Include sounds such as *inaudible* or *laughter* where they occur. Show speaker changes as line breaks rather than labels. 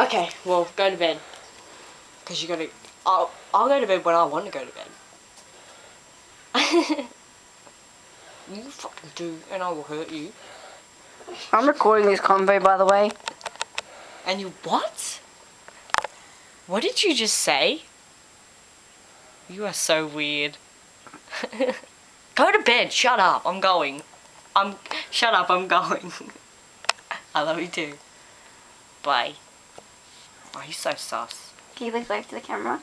Okay, well, go to bed. Because you gotta... I'll, I'll go to bed when I want to go to bed. *laughs* you fucking do, and I will hurt you.
I'm recording this convo, by the way.
And you what? What did you just say? You are so weird. *laughs* Go to bed. Shut up. I'm going. I'm. Shut up. I'm going. *laughs* I love you too. Bye. Oh, he's so sus.
Can you please wave to the camera?